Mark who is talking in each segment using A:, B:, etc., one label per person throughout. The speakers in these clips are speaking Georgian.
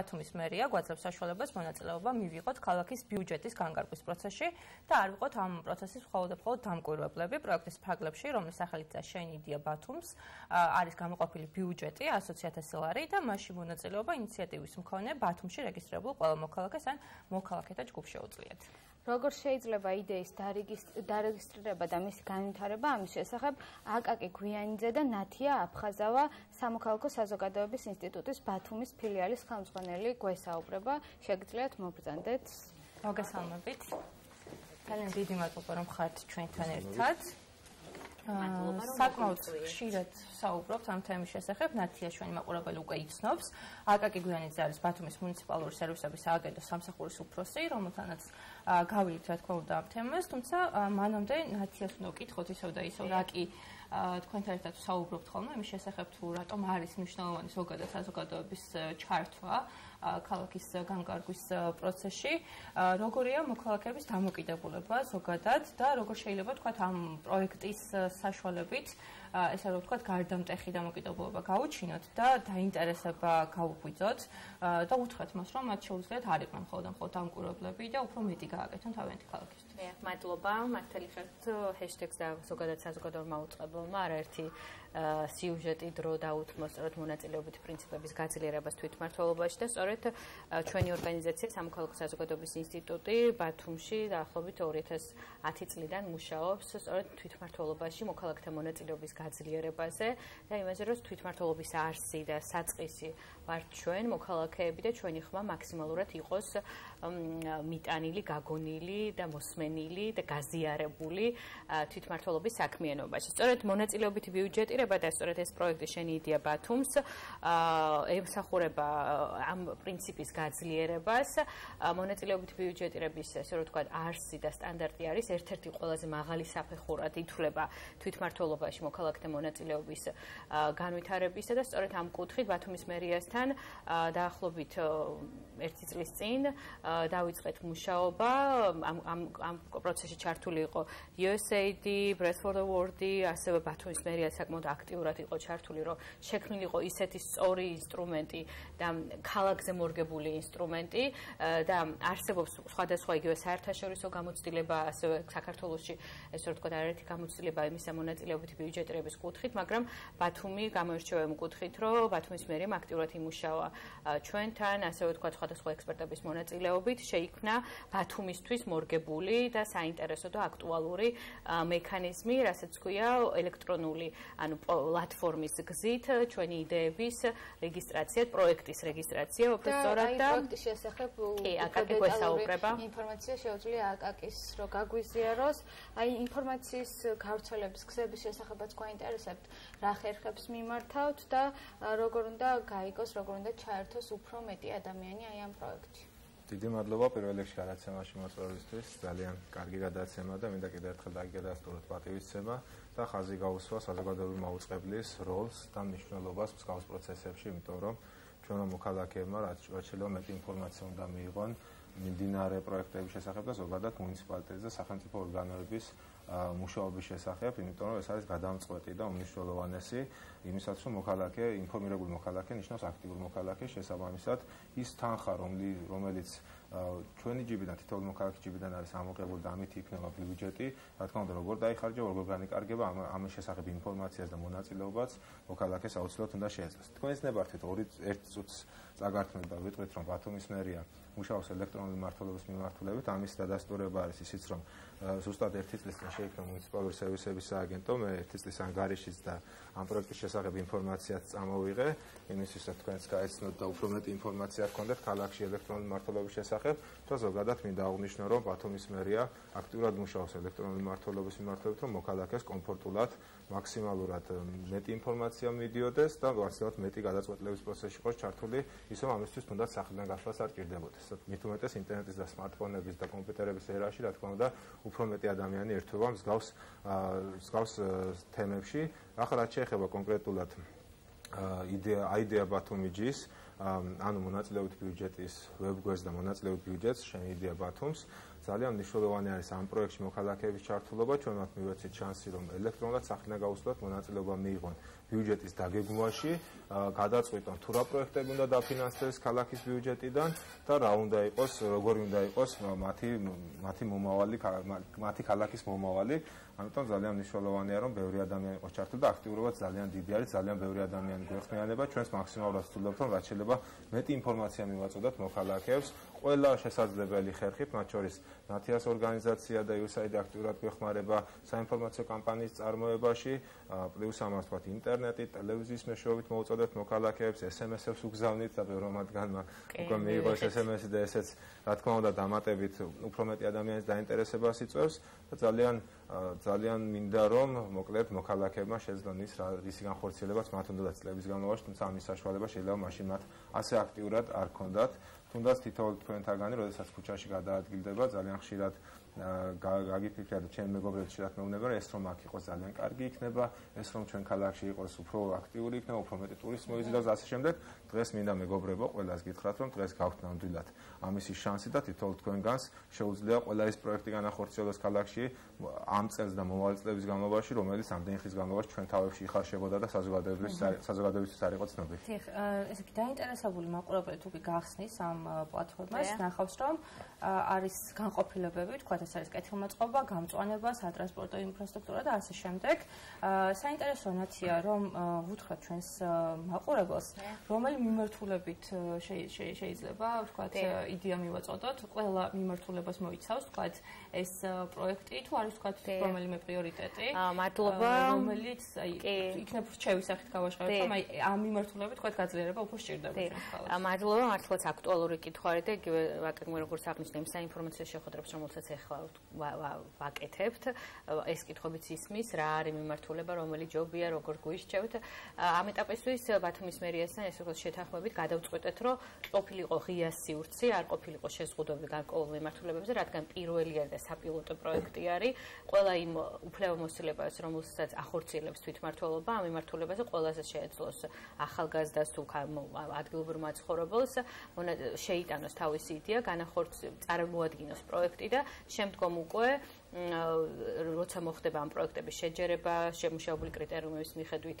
A: ბათუმის მერია გვაძლევს საშუალებას მონაწილეობა მივიღოთ ქალაქის ბიუჯეტის განკარგვის პროცესში და არ ვიყოთ ამ პროცესის მხოლოდ მხოლოდ დამკვირვებლები პროექტის ფრაგლებში, რომლის სახელიც შეინიდია ბათუმს, არის გამოყოფილი ბიუჯეტი 120.000 ლარი და მასში მონაწილეობა ინიციატივის მქონე ბათუმში რეგისტრირებულ ყველა მოქალაქეს ან მოქალაქეთა ჯგუფს შეუძლიათ.
B: როგორ შეიძლება იდეის დარეგისტრირება და მისი განვითარება ამის შესახებ აკაკი გვიანიძე და ნათია აფხაზავა სამოქალაქო საზოგადოების ინსტიტუტის ბათუმის ფილიალის ხელმძღვანელი გვესაუბრება. შეგიძლიათ მოგბრძანდეთ
A: მოგესალმებით. ძალიან დიდი მადლობა რომ ხართ ჩვენთან ერთად მადლობა რომ საკმაოდ ხშირად საუბრობთ ამ თემის შესახებ. ნათიაშვენი მაყურებელი უკვე იცნობს. აკაკი გვიანიძე არის ბათუმის მუნიციპალური სერვისების სააგენტოს სამსახურის უფროსი რომელთანაც გავიდით რა თქმა უნდა ამ თემას. თუმცა მანამდე ნათიას უნდა ვკითხოთ ისევ და ისევ რა კი თქვენთან ერთად საუბრობთ ხოლმე იმის შესახებ თუ რატომ არის მნიშვნელოვანი ზოგადად საზოგადოების ჩართვა ქალაქის განკარგვის პროცესში როგორია მოქალაქეების დამოკიდებულება ზოგადად და როგორ შეიძლება თქვა ამ პროექტის საშუალებით ესე რომ ვთქვათ, გარდამტეხი დამოკიდებულება გაუჩინოთ და დაინტერესება გაუგვიძოთ და უთხრათ მას, რომ მათ შეუძლიათ არ იყვნენ მხოლოდ მხოლოდ დამკვირვებლები და უფრო მეტი გააკეთონ თავიანთი ქალაქისთვის.
C: მადლობა, მართალი ხართ ჰეშტეგს და ზოგადად საზოგადოებრივ მაუწყებელმა არაერთი სიუჟეტი დრო დაუთმო სწორედ მონაწილეობით პრინციპების გაძლიერებას თვითმართველობაში და სწორედ ჩვენი ორგანიზაცია სამოქალაქო საზოგადოების ინსტიტუტი ბათუმში დაახლოებით 2010 წლიდან მუშაობს სწორედ თვითმართველობაში მოქალაქეთა მონაწილეობის გაძლიერებაზე და იმაზე რომ თვითმართველობის არსი და საწყისი ვართ ჩვენ მოქალაქეები და ჩვენი ხმა მაქსიმალურად იყოს მიტანილი, გაგონილი და მოსმენილი და გაზიარებული თვითმართველობის საქმიანობაში. სწორედ მონაწილეობითი ბიუჯეტირება და სწორედ ეს პროექტი შენიდია ბათუმს ემსახურება ამ პრინციპის გაძლიერებას. მონაწილეობითი ბიუჯეტირების ესე რომ ვთქვა არსი და სტანდარტი არის ერთ-ერთი ყველაზე მაღალი საფეხურად ითვლება თვითმართველობაში მოქალაქეთა მონაწილეობის განვითარებისა და სწორედ ამ კუთხით ბათუმის მერიასთან დაახლოებით ერთი წლის წინ დავიწყეთ მუშაობა. ამ ამ ამ პროცესში ჩართული იყო USAID, the World, ასევე ბათუმის მერია საკმაოდ აქტიურად იყო ჩართული, რომ შექმნილიყო ისეთი სწორი ინსტრუმენტი და ქალაქზე მორგებული ინსტრუმენტი და არსებობს სხვადასხვა იგივე საერთაშორისო გამოცდილება, ასევე საქართველოსში ესე რომ ვთქვა, არაერთი გამოცდილება იმისა მონაწილეობით ბიუჯეტი ინტეგრების კუთხით, მაგრამ ბათუმი გამოირჩევა იმ კუთხით, რომ ბათუმის მერიმ აქტიურად იმუშავა ჩვენთან, ასე ვთქვათ, სხვადასხვა ექსპერტების მონაწილეობით, შეიქმნა ბათუმისთვის მორგებული და საინტერესო და აქტუალური მექანიზმი, რასაც ქვია ელექტრონული, ანუ პლატფორმის გზით ჩვენი იდეების რეგისტრაცია, პროექტის რეგისტრაცია,
B: უბრალოდ და პროექტის შესახებ
C: უკეთესაუბრება.
B: ინფორმაცია შეუძლია აკაკის რო გაგვიზიაროს, აი ინფორმაციის გავრცელების გზების შესახებაც გვაინტერესებს. გაინტერესებთ, რა ხერხებს მიმართავთ და როგორ უნდა გაიგოს, როგორ უნდა ჩაერთოს უფრო მეტი ადამიანი აი ამ პროექტში.
D: დიდი მადლობა პირველ რიგში გადაცემაში მოწვევისთვის. ძალიან კარგი გადაცემა და მინდა კიდევ ერთხელ დაგიგადასტუროთ პატივისცემა და ხაზი გაუსვა საზოგადოებრივი მაუწყებლის როლს და მნიშვნელობას მსგავს პროცესებში, იმიტომ რომ ჩვენო მოქალაქეებმა რაც შეიძლება მეტი ინფორმაცია უნდა მიიღონ მიმდინარე პროექტების შესახებ და ზოგადად მუნიციპალიტეტის და სახელმწიფო ორგანოების მუშაობის შესახებ, იმიტომ რომ ეს არის გადამწყვეტი და უმნიშვნელოვანესი იმისაც, რომ მოქალაქე, ინფორმირებული მოქალაქე ნიშნავს აქტიურ მოქალაქეს, შესაბამისად ის თანხა, რომელიც ჩვენი ჯიბიდან თითოეულ მოქალაქის ჯიბიდან არის ამოღებული და ამით იქნება ბიუჯეტი, რა თქმა უნდა, როგორ დაიხარჯა, როგორ განიკარგება ამ ამ შესახებ ინფორმაციას და მონაწილეობას მოქალაქეს აუცილებლად უნდა შეეძლოს. თქვენ ცნებართით 2 1 წუთს წაგართმევთ და ვიტყვით, რომ ბათუმის მერია მუშაობს ელექტრონული მართლობის მიმართულებით, ამის დადასტურება არის ისიც, რომ ზუსტად ერთი წლის წინ შეიქმნა მუნიციპალური სერვისების სააგენტო, მე ერთი წლის ანგარიშიც და ამ პროექტის შესახებ ინფორმაციაც წამოვიღე, იმისთვის რომ თქვენს გაეცნოთ და უფრო მეტი ინფორმაცია გქონდეთ ქალაქში ელექტრონული მართლობის შესახებ, და ზოგადად მინდა აღვნიშნო, რომ ბათუმის მერია აქტიურად მუშაობს ელექტრონული მართლობის მიმართულებით, რომ მოქალაქეს კომფორტულად, მაქსიმალურად მეტი ინფორმაცია მიდიოდეს და ვარცელოთ მეტი გადაწყვეტილების პროცესში იყოს ჩართული, ისე რომ ამისთვის თუნდაც სახლიდან გასვლას არ ჭირდებოდეს. მით უმეტეს ინტერნეტის და სმარტფონების და კომპიუტერების ერაში, რა თქმა უნდა, უფრო მეტი ადამიანი ერთვება მსგავს მსგავს თემებში. ახლა რაც შეეხება კონკრეტულად იდეა აიდეა ბათუმიჯის ანუ მონაწილეობით ბიუჯეტის ვებგვერდს და მონაწილეობით ბიუჯეტს შემიძლია ბათუმს ძალიან მნიშვნელოვანი არის ამ პროექტში მოქალაქეების ჩართულობა. ჩვენ მათ მივეცით შანსი რომ ელექტრონულად სახლიდან გაუსვლათ მონაწილეობა მიიღონ ბიუჯეტის დაგეგმვაში. გადაწყვიტონ თუ რა პროექტები უნდა დაფინანსდეს ქალაქის ბიუჯეტიდან და რა უნდა იყოს, როგორი უნდა იყოს მათი მათი მომავალი მათი ქალაქის მომავალი. ამიტომ ძალიან მნიშვნელოვანია რომ ბევრი ადამიანი იყოს ჩართული და აქტიურობა ძალიან დიდი არის, ძალიან ბევრი ადამიანი გვეხმიანება, ჩვენს მაქსიმალურად ვცდილობთ რომ რაც შეიძლება მეტი ინფორმაცია მივაწოდოთ მოქალაქეებს ყველა შესაძლებელი ხერხით, მათ შორის ნათიას ორგანიზაცია და USAID აქტიურად გვეხმარება საინფორმაციო კამპანიის წარმოებაში, პლუს ამას თქვათ ინტერნეტი, ტელევიზიის მეშვეობით მოუწოდეთ მოქალაქეებს, SMS-ებს უგზავნით და ბევრ მათგანმა უკვე მიიღო SMS-ი და ესეც რა თქმა უნდა დამატებით უფრო მეტი ადამიანის დაინტერესებას იწვევს და ძალიან ძალიან მინდა რომ მოკლედ მოქალაქეებმა შეძლონ ის რისი განხორციელებაც მათ უნდა წლების განმავლობაში, თუმცა ამის საშუალება შეიძლება მაშინ მათ ასე აქტიურად არ ქონდათ. თუნდაც თითოეულ თქვენთაგანი, როდესაც ქუჩაში გადაადგილდება, ძალიან ხშირად გაგიფიქრეთ და ჩემ მეგობრებს შეიძლება მეუბნება რომ ეს რომ აქ იყოს ძალიან კარგი იქნება ეს რომ ჩვენ ქალაქში იყოს უფრო აქტიური იქნება უფრო მეტი ტურისტი მოიზიდავს ასე შემდეგ დღეს მინდა მეგობრებო ყველას გითხრათ რომ დღეს გავთ ნამდვილად ამისი შანსი და თითოეულ თქვენგანს შეუძლია ყველა ეს პროექტი განახორციელოს ქალაქში ამ წელს და მომავალ წლების განმავლობაში რომელიც ამდენი ხის განმავლობაში ჩვენ თავებში იხარშებოდა და საზოგადოების საზოგადოებისთვის არ იყო ცნობილი.
A: დიახ, ესე იგი დაინტერესებული მაყურებელი თუ კი გახსნის ამ პლატფორმას ნახავს რომ არის განყოფილებები, თქვა ეს არის კეთილმოწყობა, გამწვანება, სატრანსპორტო ინფრასტრუქტურა და ასე შემდეგ. საინტერესო ნაცია რომ ვუთხრათ ჩვენს მაყურებელს, რომელი მიმართულებით შეიძლება, თქვა იდეა მივაწოდოთ, ყველა მიმართულებას მოიცავს, თქვა ეს პროექტი თუ არის თქვა რომელიმე პრიორიტეტი?
C: მადლობა.
A: რომელიც აი იქნებ რჩევის სახით გავაშხებთ, რომ აი ამ მიმართულებით თქვა გაძლიერება უფრო სჭირდება ჩვენს ხალხს.
C: მადლობა, მართლაც აქტუალური კითხვარი და იგივე ვაკეთებ როგორც აღნიშნე იმ საინფორმაციო შეხვედრებს, რომელსაც ახლა ვაკეთებთ, ეს კითხვებიც ისმის, რა არის მიმართულება, რომელი ჯობია, როგორ გვიშჩევთ. ამ ეტაპისთვის ბათუმის მერიასთან ეს როგორც შეთანხმებით გადავწყვეტეთ, რომ ყოფილიყო ღია სივრცე, არ ყოფილიყო შეზღუდული გარკვეულ მიმართულებებზე, რადგან პირველი არის და საპილოტო პროექტი არის. ყველა იმ უფლებამოსილებას, რომელსაც ახორციელებს თვითმართველობა, ამ მიმართულებაზე ყველაზე შეეძლოს ახალგაზრდას თუ ადგილობრივ მაცხოვრებელს შეიტანოს თავისი იდეა, განახორციელოს, წარმოადგინოს პროექტი და შემდგომ უკვე როცა მოხდება ამ პროექტების შეჯერება, შემუშავებული კრიტერიუმების მიხედვით,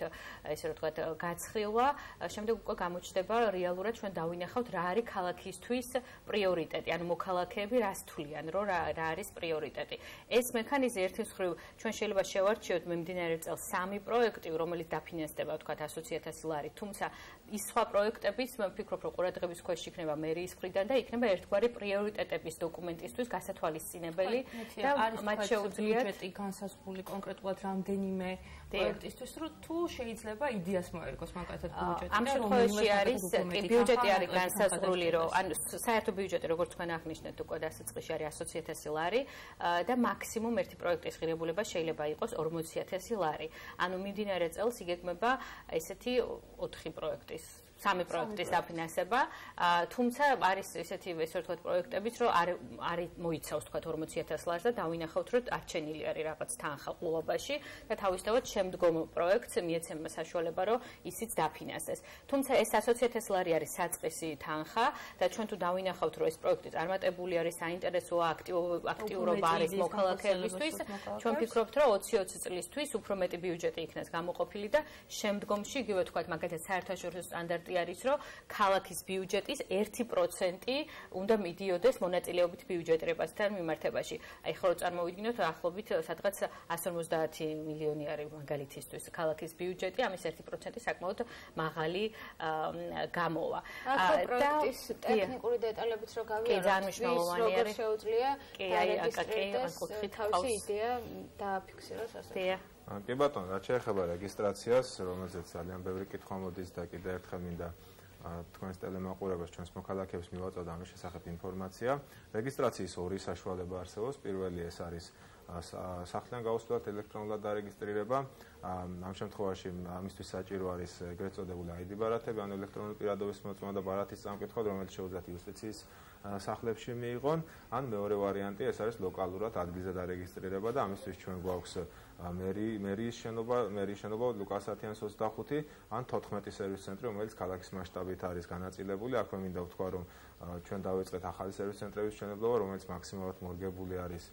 C: ესე რომ ვთქვათ, გაცხილვა, შემდეგ უკვე გამოჩნდება რეალურად ჩვენ დავინახავთ რა არის ქალაქისთვის პრიორიტეტი, ანუ მოქალაქეები რას თვლიან, რომ რა რა არის პრიორიტეტი. ეს მექანიზმი ერთის მხრივ ჩვენ შეიძლება შევარჩიოთ მიმდინარე წელს სამი პროექტი, რომელიც დაფინანსდება, ვთქვათ, 100.000 ლარი, თუმცა ის სხვა პროექტებიც მე ვფიქრობ, რომ ყურადღების ქვეშ იქნება მერიის მხრიდან და იქნება ერთგვარი პრიორიტეტების დოკუმენტისთვის გასათვალისწინებელი
A: და მათ შეუძლიათ ბიუჯეტი განსაზღვრული კონკრეტულად რამდენიმე პროექტისთვის, რომ თუ შეიძლება იდეას მოერგოს მაგათად ბიუჯეტი.
C: ამ შემთხვევაში არის ბიუჯეტი არის განსაზღვრული, რომ ანუ საერთო ბიუჯეტი როგორც თქვენ აღნიშნეთ უკვე დასაწყისში არის 100.000 ლარი და მაქსიმუმ ერთი პროექტის ღირებულება შეიძლება იყოს 40.000 ლარი. ანუ მიმდინარე წელს იგეგმება ესეთი 4 პროექტის სამი პროექტის დაფინანსება, თუმცა არის ესეთი ესე ვთქვათ პროექტებიც, რომ არ არის მოიცავს თქვათ 40000 ლარს და დავინახავთ, რომ არჩენილი არის რაღაც თანხა ყლობაში და თავისთავად შემდგომ პროექტს მიეცემა საშუალება, რომ ისიც დაფინანსდეს. თუმცა ეს 100000 ლარი არის საწყისი თანხა და ჩვენ თუ დავინახავთ, რომ ეს პროექტი წარმატებული არის, საინტერესოა, აქტიურობა არის მოქალაქეებისთვის, ჩვენ ვფიქრობთ, რომ 20-20 წლისთვის უფრო მეტი ბიუჯეტი იქნას გამოყოფილი და შემდგომში იგივე თქვათ, მაგალითად საერთაშორისო სტანდარტი ფაქტი არის, რომ ქალაქის ბიუჯეტის 1% უნდა მიდიოდეს მონაწილეობით ბიუჯეტირებასთან მიმართებაში. აი ხო წარმოვიდგინოთ ახლობით სადღაც 150 მილიონი არის მაგალითისთვის ქალაქის ბიუჯეტი, ამის 1% საკმაოდ მაღალი გამოვა.
B: და პროექტის ტექნიკური დეტალებიც რო გავიაროთ, კი ძალიან მნიშვნელოვანი არის. შეუძლია კი აი აკაკი აკუთრით თავისი იდეა დააფიქსიროს ასე. დიახ.
D: კი ბატონო, რაც შეეხება რეგისტრაციას, რომელზეც ძალიან ბევრი კითხვა მოდის და კიდევ ერთხელ მინდა თქვენს ტელემაყურებელს, ჩვენს მოქალაქეებს მივაწოდოთ ამის შესახებ ინფორმაცია. რეგისტრაციის ორი საშუალება არსებობს. პირველი ეს არის სახლიდან გაუსვლელად ელექტრონულად დარეგისტრირება. ამ შემთხვევაში ამისთვის საჭირო არის ეგრეთ წოდებული ID ბარათები, ანუ ელექტრონული პირადობის მოწმობა და ბარათის წამკითხვა, რომელიც შეუძლიათ იუსტიციის სახლებში მიიღონ. ან მეორე ვარიანტი ეს არის ლოკალურად ადგილზე დარეგისტრირება და ამისთვის ჩვენ გვაქვს მერი მერის შენობა მერის შენობა ლუკას 1025 ან 14 სერვის ცენტრი რომელიც ქალაქის მასშტაბით არის განაწილებული. აქვე მინდა ვთქვა რომ ჩვენ დავიწყეთ ახალი სერვის ცენტრების მშენებლობა რომელიც მაქსიმალურად მორგებული არის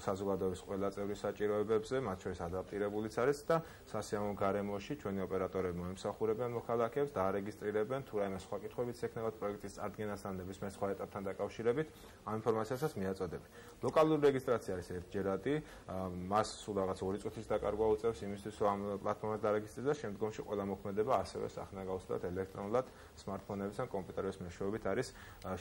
D: საზოგადო საზოგადოების ყველა წევრის საჭიროებებზე, მათ შორის ადაპტირებულიც არის და სასიამოვნო გარემოში ჩვენი ოპერატორები მოემსახურებიან მოქალაქეებს და არეგისტრირებენ თუ რაიმე სხვა კითხვებიც ექნებათ პროექტის წარდგენასთან და ნებისმიერ სხვა ეტაპთან დაკავშირებით, ამ ინფორმაციასაც მიაწოდები. ლოკალური რეგისტრაცია არის ერთჯერადი, მას სულ რაღაც 2 წუთის დაკარგვა უწევს იმისთვის, რომ ამ პლატფორმაზე დარეგისტრირდეს და შემდგომში ყველა მოქმედება ასევე სახნაგაუსლად ელექტრონულად სმარტფონების ან კომპიუტერების მეშვეობით არის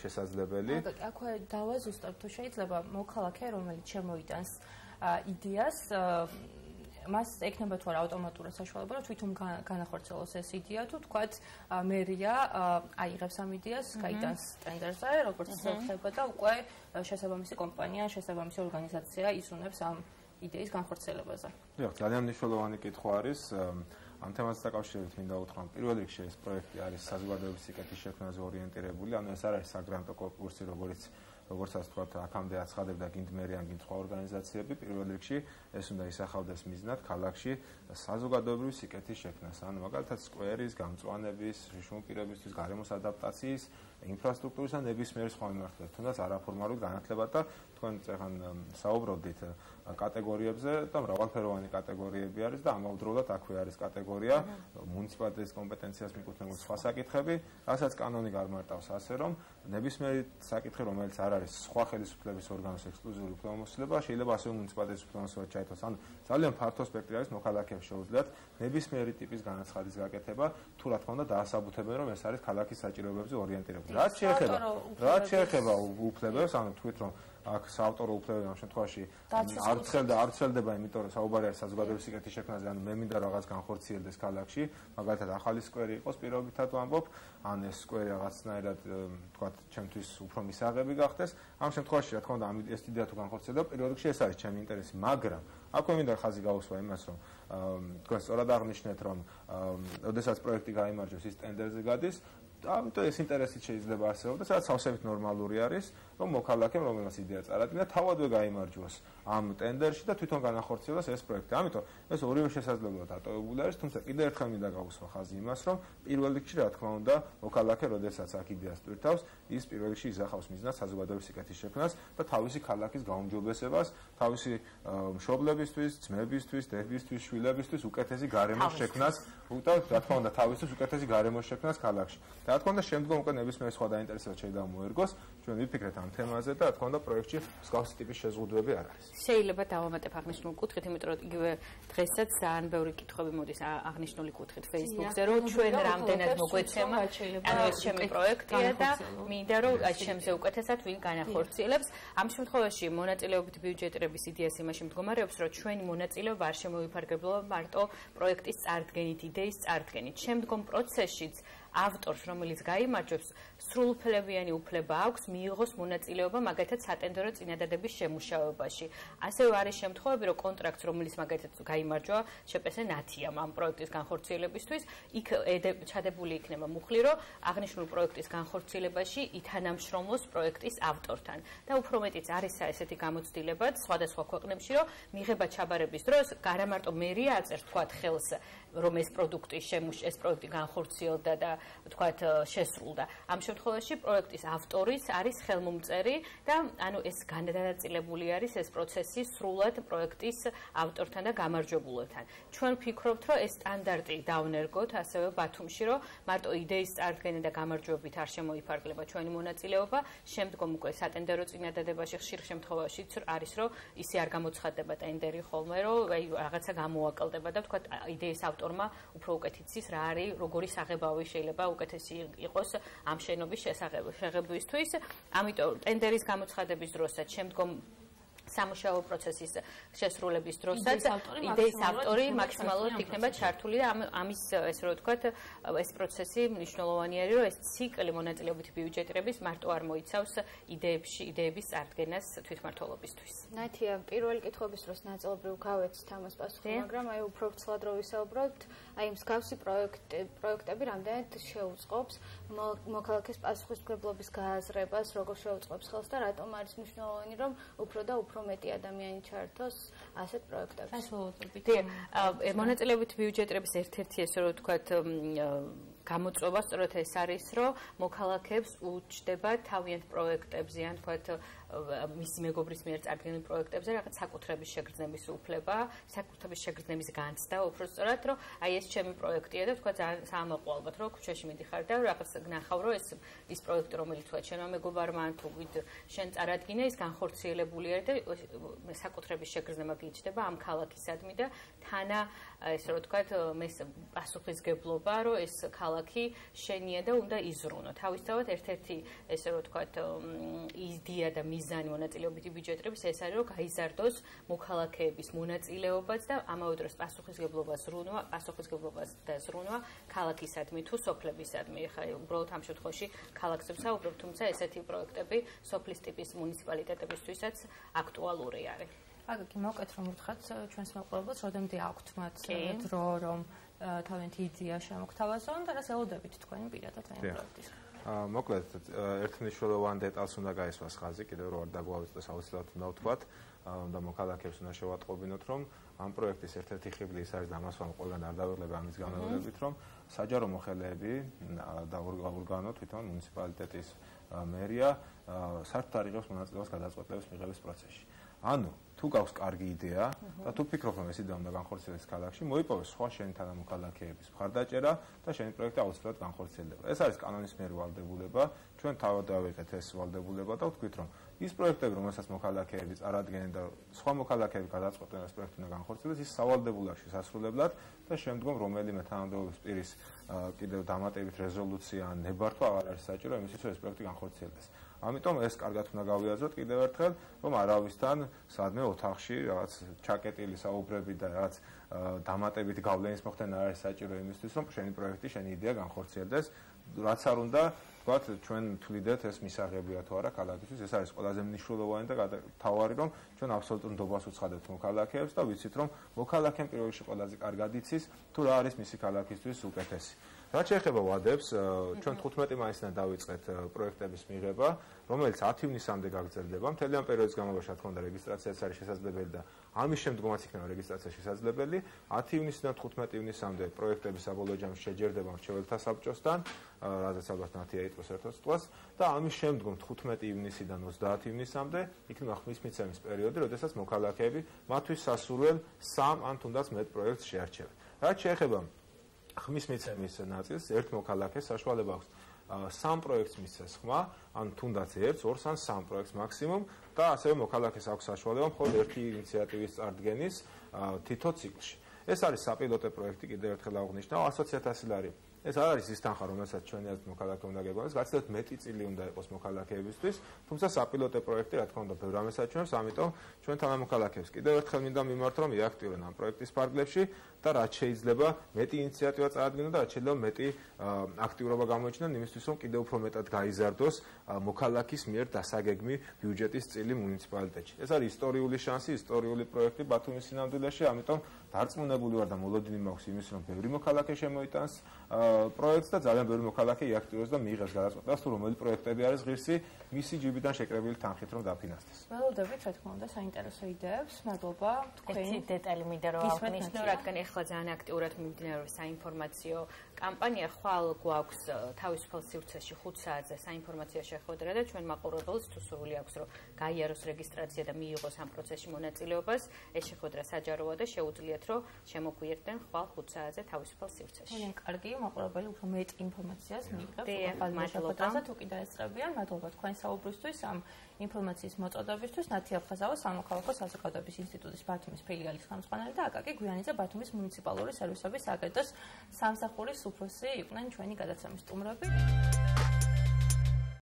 D: შესაძლებელი.
A: აქვე დავა ზუსტად თუ შეიძლება მოქალაქე რომელიც შემოიტანს იდეას მას ეკნება თუ არა ავტომატურად საშუალება რომ თვითონ განახორციელოს ეს იდეა თუ თქვათ მერია აიღებს ამ იდეას, გაიტანს ტენდერზე, როგორც შეიძლება და უკვე შესაბამისი კომპანია, შესაბამისი ორგანიზაცია ისუნებს ამ იდეის განხორციელებაზე.
D: დიახ, ძალიან მნიშვნელოვანი კითხვა არის ამ თემასთან დაკავშირებით მინდა უთხრა, პირველ რიგში ეს პროექტი არის საზოგადოების სიკეთის შექმნაზე ორიენტირებული, ანუ ეს არ არის საგრანტო კონკურსი, როგორც როგორცაც თქვა, აქამდე აცხადებდა გინდმერი ან გინდ სხვა ორგანიზაციები, პირველ რიგში ეს უნდა ისახავდეს მიზნად ქალაქში საზოგადოებრივი სიკეთის შექმნას, ანუ მაგალითად სკვერის, გამწვანების, შიშუმპირებისთვის, გარემოს ადაპტაციის, ინფრასტრუქტურის ან ნებისმიერ სხვა მიმართულებით, თუნდაც არაფორმალურ განათლებად და თქვენ წეხან საუბრობდით კატეგორიებზე და მრავალფეროვანი კატეგორიები არის და ამავდროულად აქვე არის კატეგორია მუნიციპალიტეტის კომპეტენციას მიკუთვნებული სხვა საკითხები, რასაც კანონი გამარტავს ასე რომ ნებისმიერი საკითხი რომელიც არ არის სხვა ხელისუფლების ორგანოს ექსკლუზიური უფლებამოსილება, შეიძლება ასე მუნიციპალიტეტის უფლებამოსილება ჩაითვალოს. ანუ ძალიან ფართო სპექტრი არის მოქალაქეებს შეუძლიათ ნებისმიერი ტიპის განაცხადის გაკეთება, თუ რა თქმა უნდა დაასაბუთებენ რომ ეს არის ქალაქის საჭიროებებზე ორიენტირებული. რაც შეეხება რაც შეეხება უფლებებს, ანუ თქვით რომ აქ საავტორო უფლებები ამ შემთხვევაში არ ცხელდა არ ცხელდება იმიტომ რომ საუბარი არის საზოგადოების სიკეთის შექმნაზე ანუ მე მინდა რაღაც განხორციელდეს ქალაქში მაგალითად ახალი სკვერი იყოს პირობითად ვამბობ ან ეს სკვერი რაღაცნაირად თქვა ჩემთვის უფრო მისაღები გახდეს. ამ შემთხვევაში რა თქმა უნდა ამ ეს იდეა თუ განხორციელდება პირველ რიგში ეს არის ჩემი ინტერესი მაგრამ აქვე მინდა ხაზი გაუსვა იმას რომ თქვენ სწორად აღნიშნეთ რომ ოდესაც პროექტი გამოიმარჯვებს ის ტენდერზე გადის. ამიტომ ეს ინტერესი შეიძლება არსებობდეს, რაც სავსებით ნორმალური არის, რომ მოქალაქემ რომელსაც იდეა წარადგინა, თავადვე გამოიმარჯვოს ამ ტენდერში და თვითონ განახორციელოს ეს პროექტი. ამიტომ ეს ორივე შესაძლებლობა დატოვებული არის, თუმცა კიდევ ერთხელ მინდა გავუსვა ხაზი იმას, რომ პირველ რიგში რა თქმა უნდა, მოქალაქე, როდესაც აქ იდეას ტვირთავს, ის პირველ რიგში იზახავს მიზნად საზოგადოების სიკეთის შექმნას და თავისი ქალაქის გაუმჯობესებას, თავისი მშობლებისთვის, ძმებისთვის, დებისთვის, შვილებისთვის უკეთესი გარემოს შექმნას, უთა რა თქმა უნდა, თავისთვის უკეთესი გარემოს შექმნას ქალაქში. და რა თქმა უნდა შემდგომ უკვე ნებისმიერ სხვა დაინტერესება შეიძლება მოერგოს ჩვენ ვიფიქრეთ ამ თემაზე და რა თქმა უნდა პროექტში მსგავსი ტიპის შეზღუდვები არ არის.
C: შეიძლება დავამატებ აღნიშნულ კუთხით იმიტომ რომ იგივე დღესაც ძალიან ბევრი კითხვები მოდის აღნიშნული კუთხით Facebook-ზე რომ ჩვენ რამდენად მოგვეცემა ანუ ეს ჩემი პროექტია და მინდა რომ ჩემზე უკეთესად ვინ განახორციელებს. ამ შემთხვევაში მონაწილეობით ბიუჯეტების იდეას იმაში მდგომარეობს რომ ჩვენი მონაწილეობა არ შემოიფარგლებულა მარტო პროექტის წარდგენით იდეის წარდგენით. შემდგომ პროცესშიც ავტორს, რომელიც გამოიმარჯვებს, სრულფლებიანი უფლება აქვს მიიღოს მონაწილეობა მაგალითად სატენდერო წინადადების შემუშავებაში. ასევე არის შემთხვევები, რომ კონტრაქტს, რომელიც მაგალითად გამოიმარჯვა, შეპესე ნათიამ ამ პროექტის განხორციელებისთვის, იქ ჩადებული იქნება მუხლი, რომ აღნიშნულ პროექტის განხორციელებაში ითანამშრომლოს პროექტის ავტორთან. და უფრო მეტიც არის ესეთი გამოცდილება სხვადასხვა ქვეყნებში, რომ მიღება ჩაბარების დროს გარამარტო მერია აწერს თქვათ ხელს რომ ეს პროდუქტი შემუშ ეს პროექტი განხორციელდა და თქვათ შესრულდა. ამ შემთხვევაში პროექტის ავტორიც არის ხელმომწერი და ანუ ეს განადაწილებული არის ეს პროცესი სრულად პროექტის ავტორთან და გამარჯვებულთან. ჩვენ ვფიქრობთ, რომ ეს სტანდარტი დავნერგოთ ასევე ბათუმში, რომ მარტო იდეის წარდგენა და გამარჯვებით არ შემოიფარგლება ჩვენი მონაწილეობა, შემდგომ უკვე სატენდერო წინადადებაში ხშირ შემთხვევაშიც არის, რომ ისე არ გამოცხადდება ტენდერი ხოლმე, რომ აი რაღაცა გამოაკლდება და თქვათ იდეის ავტორმა უფრო უკეთ იცის რა არის, როგორი საღებავი შეიძლება უკეთესი იყოს ამ შენობის შესაძლებისთვის. ამიტომ ტენდერის გამოცხადების დროსაც შემდგომ სამუშაო პროცესის შესრულების დროსაც იდეის ავტორი მაქსიმალურად იქნება ჩართული და ამის ეს რო ვთქვათ ეს პროცესი მნიშვნელოვანი არის რომ ეს ციკლი მონაწილეობით ბიუჯეტების მარტო არ მოიცავს იდეებში იდეების წარდგენას თვითმართველობისთვის.
B: ნათია პირველი კითხვების დროს ნაწილობრივ გავეცთ ამას პასუხი, მაგრამ აი უფრო ცალად რო ვისაუბროთ, აი მსგავსი პროექტი პროექტები რამდენად შეუწყობს? მოქალაქეს პასუხისმგებლობის გააზრებას, როგორ შეუწყობს ხელს და რატომ არის მნიშვნელოვანი რომ უფრო და უფრო უფრო მეტი ადამიანი ჩართოს ასეთ პროექტებში.
A: ასოლებებით.
C: დიახ, მონაწილეობით ბიუჯეტების ერთ-ერთი ესე რომ ვთქვათ გამოწვევა სწორედ ეს არის, რომ მოქალაქეებს უჩდება თავიანთ პროექტებზე, ან თქვათ მისი მეგობრის მიერ წარდგენილ პროექტებზე რაღაც საკუთრების შეგრძნების უფლება, საკუთრების შეგრძნების განცდა, უფრო სწორად, რომ აი ეს ჩემი პროექტია და თქვა ძალიან საამოყვალოთ, რომ ქუჩაში მიდიხარ და რაღაც ნახავ, რომ ეს ის პროექტი, რომელიც თქვა ჩემო მეგობარმა ან თუ ვიდ შენ წარადგინე, ის განხორციელებულია და საკუთრების შეგრძნება გიჩდება ამ ქალაქისადმი და თანა ესე რომ თქვა მე პასუხისგებლობა რომ ეს ქალაქი შენია და უნდა იზრუნო. თავისთავად ერთ-ერთი ესე რომ თქვა იდეა და მიზანი მონაწილეობითი ბიუჯეტების ეს არის რომ გაიზარდოს მოქალაქეების მონაწილეობაც და ამავე დროს პასუხისგებლობას ზრუნვა, პასუხისგებლობას და ზრუნვა ქალაქისადმი თუ სოფლებისადმი. ხა უბრალოდ ამ შემთხვევაში ქალაქზე ვსაუბრობ, თუმცა ესეთი პროექტები სოფლის ტიპის მუნიციპალიტეტებისთვისაც აქტუალური არის.
A: აგაკი მოკეთ რომ ვთქვათ ჩვენს მოყოლებს როდემდე აქვთ მათ დრო რომ თავენთი იდეა შემოგთავაზონ და რას ელოდებით თქვენ პირადად ამ პროექტის?
D: აა მოკლედ ერთნიშნულოვან დეტალს უნდა გაისვას ხაზი კიდევ რო არ დაგვავიწყდეს აუცილებლად უნდა ვთქვათ და მოქალაქეებს უნდა შევატყობინოთ რომ ამ პროექტის ერთ-ერთი ხიბლი ის არის და ამას ვამ ყველგან არ დავიღლებ ამის განმავლობით რომ საჯარო მოხელეები და ორგანო თვითონ მუნიციპალიტეტის მერია საერთოდ არიღებს მონაწილეობას გადაწყვეტილების მიღების პროცესში ანუ თუ გაქვს კარგი იდეა და თუ ფიქრობ რომ ეს იდეა უნდა განხორციელდეს ქალაქში, მოიპოვეს სხვა შენი თანამოქალაქეების მხარდაჭერა და შენი პროექტი აუცილებლად განხორციელდება. ეს არის კანონის მიერ ვალდებულება, ჩვენ თავად დავიღეთ ეს ვალდებულება და ვთქვით რომ ის პროექტები, რომელსაც მოქალაქეები წარადგენენ და სხვა მოქალაქეები გადაწყვეტენ ეს პროექტი უნდა განხორციელდეს, ის სავალდებულოა შესასრულებლად და შემდგომ რომელიმე თანამდებობის პირის კიდევ დამატებით რეზოლუცია ან ნებართვა აღარ არის საჭირო იმისთვის, რომ ეს პროექტი განხორციელდეს. ამიტომ ეს კარგად უნდა გავიაზროთ კიდევ ერთხელ, რომ არავისთან სადმე ოთახში რაღაც ჩაკეტილი საუბრები და რაღაც დამატებითი გავლენის მოხდენა არის საჭირო იმისთვის, რომ შენი პროექტი, შენი იდეა განხორციელდეს, რაც არ უნდა ვთქვათ, ჩვენ თვლიდეთ ეს მისაღებია თუ არა ქალაქისთვის, ეს არის ყველაზე მნიშვნელოვანი და თავარი, რომ ჩვენ აბსოლუტურ ნდობას უცხადებთ მოქალაქეებს და ვიცით, რომ მოქალაქემ პირველ რიგში ყველაზე კარგად იცის, თუ რა არის მისი ქალაქისთვის უკეთესი. რაც შეეხება ვადებს, ჩვენ 15 მაისიდან დავიწყეთ პროექტების მიღება, რომელიც 10 ივნისამდე გაგრძელდება. მთელი ამ პერიოდის განმავლობაში, რა თქმა უნდა, რეგისტრაციაც არის შესაძლებელი და ამის შემდგომაც იქნება რეგისტრაცია შესაძლებელი. 10 ივნისიდან 15 ივნისამდე პროექტების საბოლოო ჯამში შეჯერდება მრჩეველთა საბჭოსთან, რაზეც ალბათ ნათია იტყვის ერთოს თვალს და ამის შემდგომ 15 ივნისიდან 30 ივნისამდე იქნება ხმის მიცემის პერიოდი, როდესაც მოქალაქეები მათთვის სასურველ სამ ან თუნდაც მეტ პროექტს შეარჩევენ. რაც შეეხება ხმის მიცემის ნაწილს ერთ მოქალაქეს საშუალება აქვს სამ პროექტს მისცეს ხმა, ან თუნდაც ერთს, ორს ან სამ პროექტს მაქსიმუმ და ასევე მოქალაქეს აქვს საშუალება მხოლოდ ერთი ინიციატივის წარდგენის თითო ციკლში. ეს არის საპილოტო პროექტი, კიდევ ერთხელ აღვნიშნავ, 100.000 ლარი. ეს არ არის ის თანხა, რომელსაც ჩვენი აზრით მოქალაქე უნდა გეგონოს, გაცილებით მეტი წილი უნდა იყოს მოქალაქეებისთვის, თუმცა საპილოტო პროექტი, რა თქმა უნდა, ბევრ ამას აჩვენებს, ამიტომ ჩვენ თანამოქალაქეებს კიდევ ერთხელ მინდა მიმართო, რომ იაქტიურონ ამ პროექტის პარკლებში და რაც შეიძლება მეტი ინიციატივა წარადგინონ და რაც შეიძლება მეტი აქტიურობა გამოიჩინონ იმისთვის, რომ კიდევ უფრო მეტად გაიზარდოს მოქალაქის მიერ დასაგეგმი ბიუჯეტის წილი მუნიციპალიტეტში. ეს არის ისტორიული შანსი, ისტორიული პროექტი ბათუმის სინამდვილეში, ამიტომ დარწმუნებული ვარ და მოლოდინი მაქვს იმის, რომ ბევრი მოქალაქე შემოიტანს პროექტს და ძალიან ბევრი მოქალაქე იაქტიუროს და მიიღეს გადაწყვეტას, თუ რომელი პროექტები არის ღირსი მისი ჯიბიდან შეკრებილი თანხით რომ დაფინანსდეს.
A: ველოდებით, რა თქმა უნდა, საინტერესო იდეებს. მადლობა თქვენი.
C: ერთი დეტალი მინდა რომ აღნიშნო, რადგან ეხლა ძალიან აქტიურად მიმდინარეობს საინფორმაციო კამპანია ხვალ გვაქვს თავისუფალ სივრცეში 5 საათზე საინფორმაციო შეხვედრა და ჩვენ მაყურებელს თუ სურვილი აქვს რომ გაიაროს რეგისტრაცია და მიიღოს ამ პროცესში მონაწილეობას ეს შეხვედრა საჯაროა და შეუძლიათ რომ შემოგვიერთდნენ ხვალ 5 საათზე თავისუფალ სივრცეში.
A: ძალიან კარგი, მაყურებელი უფრო მეტ ინფორმაციას მიიღებს. მადლობა და თუ კიდე ესწრებიან, მადლობა თქვენ საუბრისთვის ამ ინფორმაციის მოწოდებისთვის ნათია ფხაზავა სამოქალაქო საზოგადოების ინსტიტუტის ბათუმის ფილიალის ხელმძღვანელი და აკაკი გვიანიძე ბათუმის მუნიციპალური სერვისების აგენტოს სამსახურის უფროსი იყვნენ ჩვენი გადაცემის სტუმრები.